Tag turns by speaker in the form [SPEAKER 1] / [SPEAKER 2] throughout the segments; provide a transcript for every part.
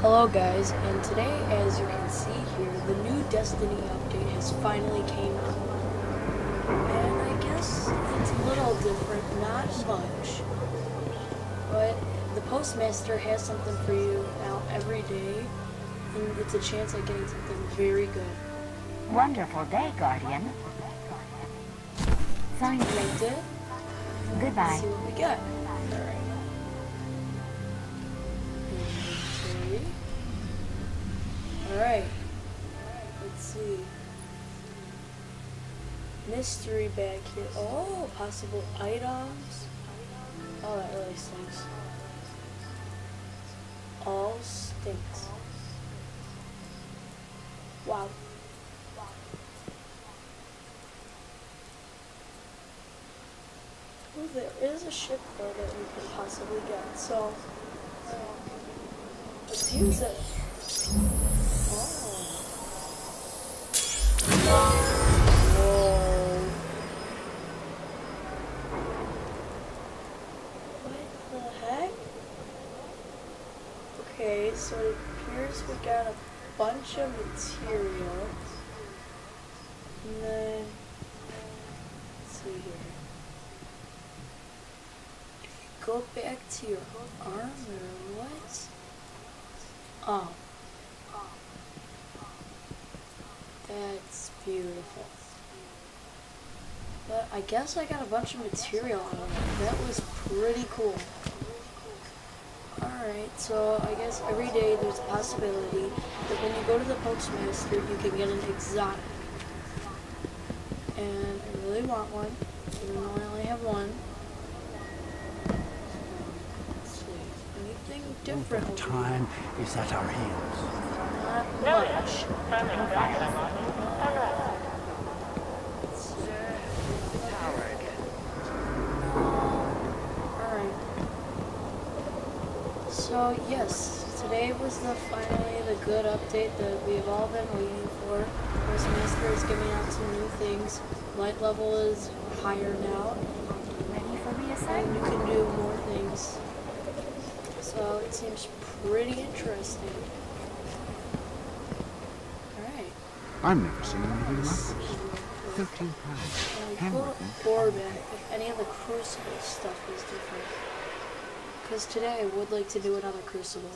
[SPEAKER 1] Hello guys, and today as you can see here, the new Destiny update has finally came out. And I guess it's a little different, not much. But the Postmaster has something for you out every day, and it's a chance at getting something very good.
[SPEAKER 2] Wonderful day, Guardian. Signed,
[SPEAKER 1] Liked it?
[SPEAKER 2] Goodbye.
[SPEAKER 1] Let's see what we got. Alright. Mystery back here. Oh, possible items. Oh, that really stinks. All stinks. Wow. There is a ship though that we could possibly get. So let's use it. Okay, so it appears we got a bunch of material. And then let's see here. Go back to your armor. What? Oh. That's beautiful. But I guess I got a bunch of material out of it. That was pretty cool. Alright, so I guess every day there's a possibility that when you go to the postmaster, you can get an exotic. And I really want one, even though I only have one. Let's see. Anything different over?
[SPEAKER 3] Time is at our heels.
[SPEAKER 1] Not much. Let's see. Alright. So, yes, today was the finally the good update that we've all been waiting for. Postmaster is giving out some new things. Light level is higher now,
[SPEAKER 2] Ready for
[SPEAKER 1] and you can do more things. So, it seems pretty interesting. Alright.
[SPEAKER 3] I've never seen anything like
[SPEAKER 1] let's
[SPEAKER 3] this.
[SPEAKER 1] see.
[SPEAKER 3] Thirteen pounds.
[SPEAKER 1] And we
[SPEAKER 3] Handwritten.
[SPEAKER 1] if any of the Crucible stuff is different. Because today I would like to do another Crucible.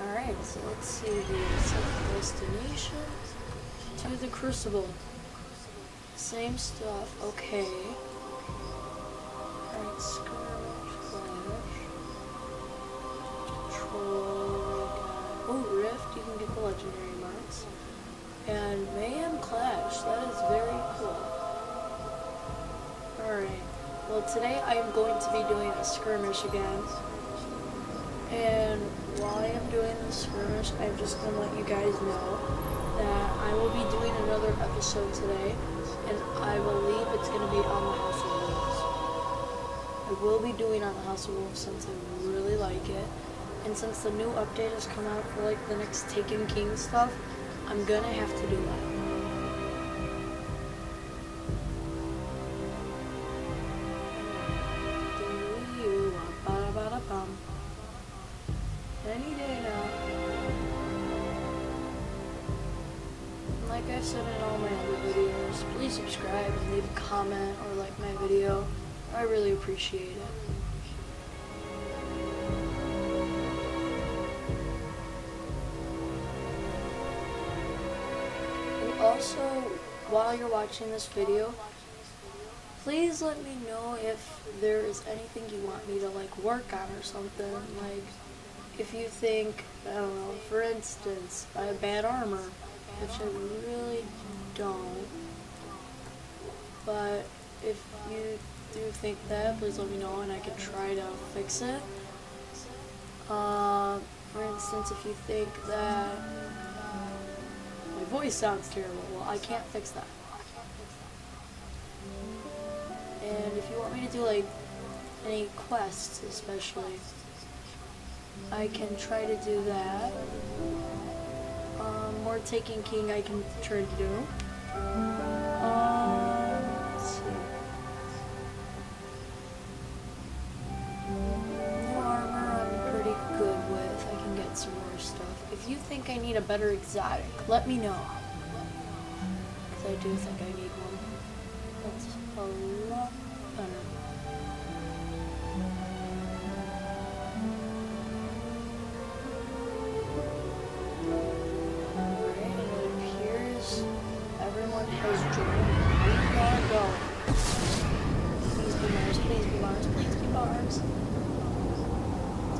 [SPEAKER 1] Alright, so let's see here. Set destination to the Crucible. Same stuff, okay. Alright, skirmish, Oh, rift, you can get the legendary marks. And mayhem clash, that is very cool. Alright, well today I am going to be doing a skirmish again. And while I am doing the skirmish, I'm just going to let you guys know that I will be doing another episode today, and I believe it's going to be on the House of Wolves. I will be doing on the House of Wolves since I really like it, and since the new update has come out for like the next Taken King stuff, I'm to have to do that. Any day now. Like I said in all my other videos, please subscribe and leave a comment or like my video. I really appreciate it. Also, while you're watching this video, please let me know if there is anything you want me to like work on or something. Like, if you think, I don't know, for instance, I have bad armor, which I really don't. But if you do think that, please let me know and I can try to fix it. Uh, for instance, if you think that voice sounds terrible, well, I can't fix that. And if you want me to do like any quests, especially, I can try to do that. Um, more Taken King I can try to do. Um, need a better exotic, let me know. Because I do think I need one. That's a lot better. It appears everyone has joined. We are going. Please be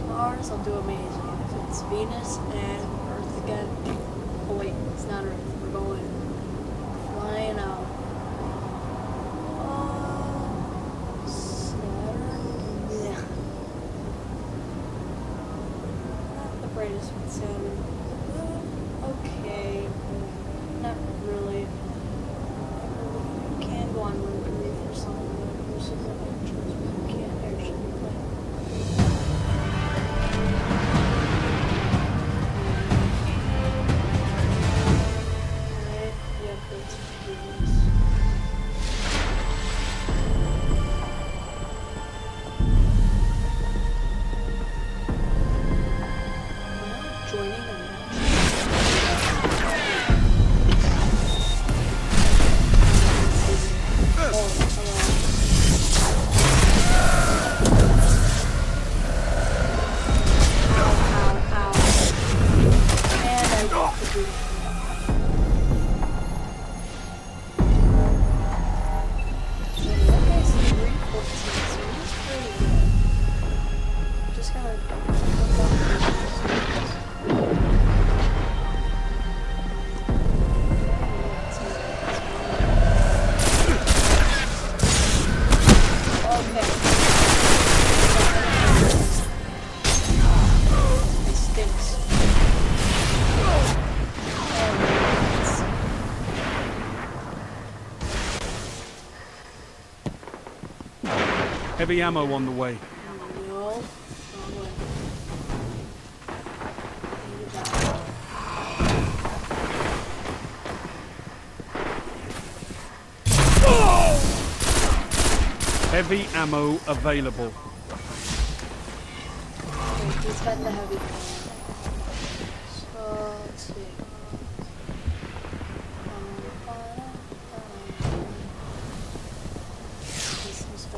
[SPEAKER 1] Mars, I'll do amazing. If it's Venus and again. Oh wait, it's not Earth. We're going flying out. Um,
[SPEAKER 4] Heavy ammo on the way.
[SPEAKER 1] No, it.
[SPEAKER 4] Heavy ammo available.
[SPEAKER 1] Okay, he's got the heavy gun. So, let's see. Get some special ammo. No! Not too long! No, I didn't. Oh. All the other guy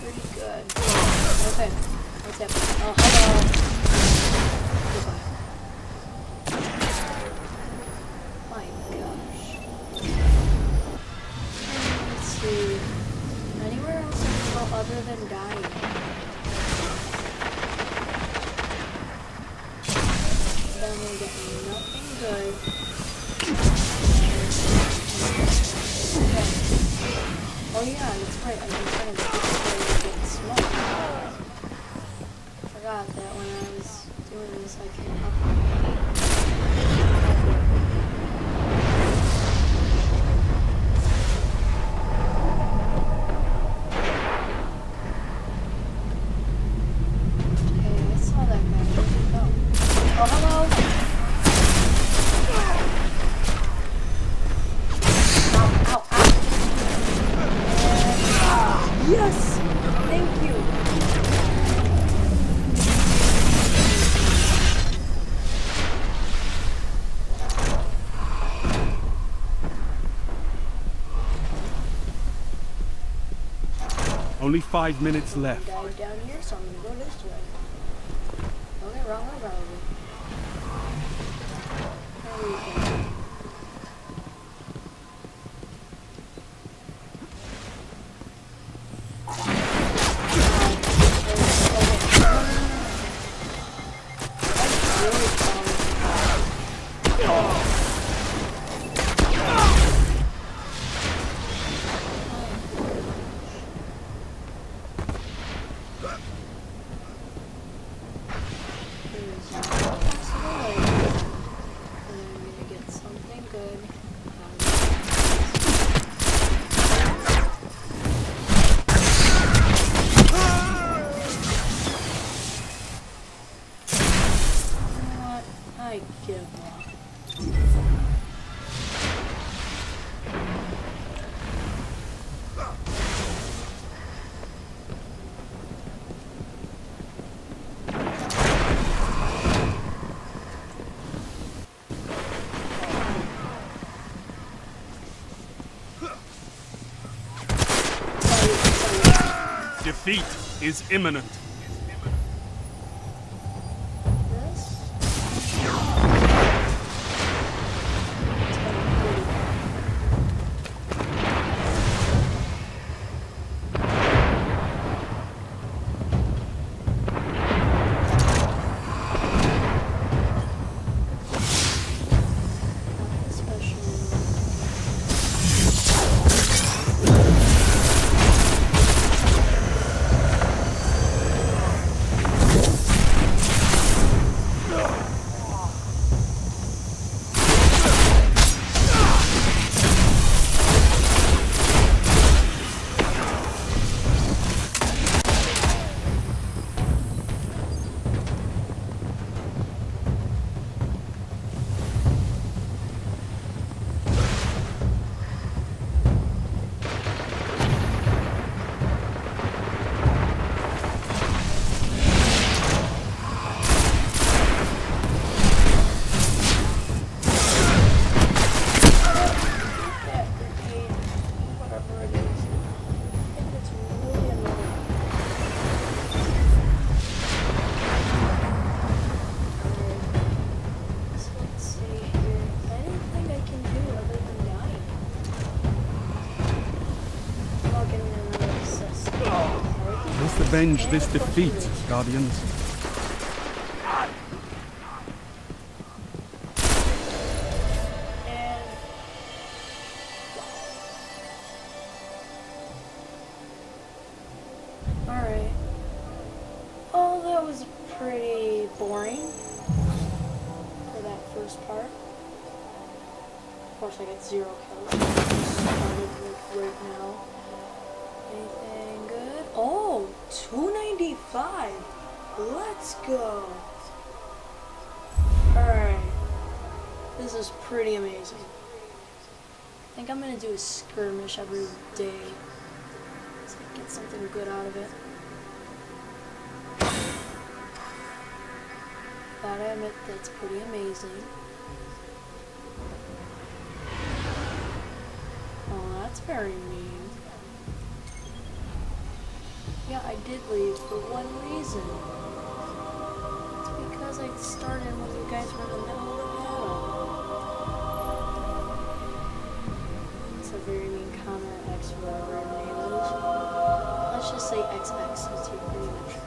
[SPEAKER 1] pretty good. Okay. What's happening? Oh, hello. Goodbye. My gosh. Let's see. Anywhere else I other than dying? Then we'll get nothing good. Okay. Oh yeah. I was trying to get get smoke. Forgot that when I was doing this, I can up. Okay, I saw that guy. Go? Oh, hello.
[SPEAKER 4] Five minutes left.
[SPEAKER 1] Down here, so I'm gonna go this way. Okay, wrong way,
[SPEAKER 4] Defeat is imminent. Avenge this defeat, Guardians.
[SPEAKER 1] 295. Let's go. Alright. This is pretty amazing. I think I'm gonna do a skirmish every day. So I get something good out of it. Gotta admit that's pretty amazing. Oh, that's very mean. Yeah, I did leave for one reason. It's because I started when you guys were in the middle of the battle. It's a very mean comment, X whatever your name is. Let's just say XX since you pretty much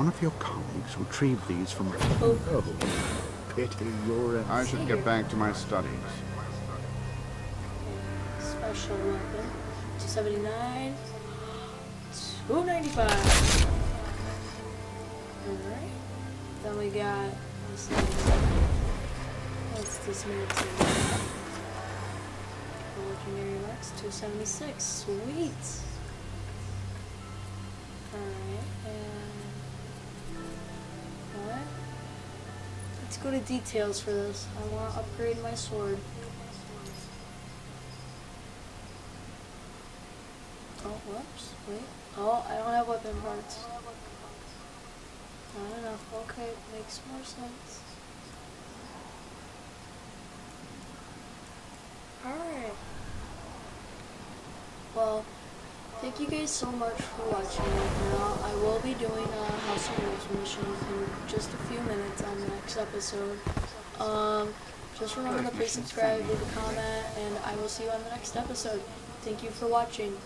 [SPEAKER 3] One of your colleagues retrieved these from...
[SPEAKER 1] Oh.
[SPEAKER 3] Oh, pity your...
[SPEAKER 5] I should get back to my studies.
[SPEAKER 1] Special weapon. 279. 295. Alright. Then we got this What's this military? Legendary Rex 276. Sweet. Alright, what? Uh, let's go to details for this. I want to upgrade my sword. Oh, whoops. Wait. Oh, I don't have weapon parts. Not enough. Okay, makes more sense. Alright. Well, thank you guys so much for watching. Now, I will be doing a House of Wolves mission in just a few minutes on the next episode. Um, just remember to please subscribe, leave a comment, and I will see you on the next episode. Thank you for watching.